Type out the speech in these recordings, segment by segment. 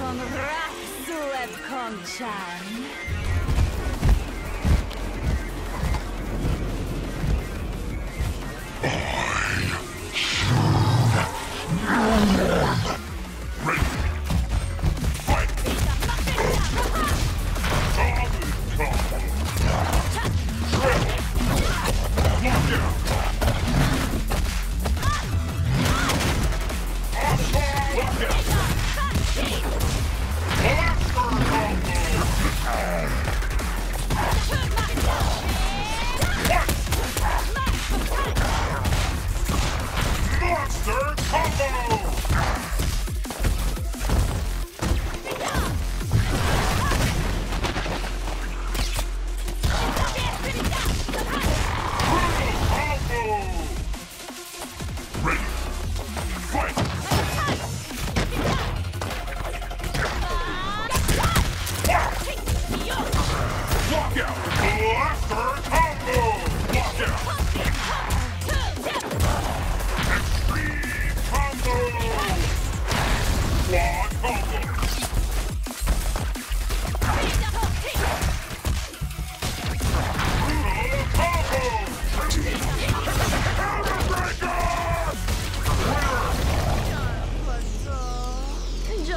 Pomrak Sueb Kongchan.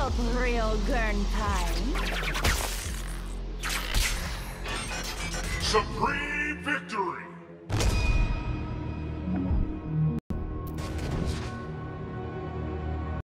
Job real Gurnpine. Supreme Victory!